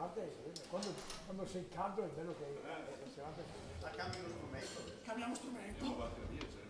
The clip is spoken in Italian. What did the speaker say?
parte quando, quando sei caldo è bello che è impressionante. Cambiamo strumento. Cambiamo strumento.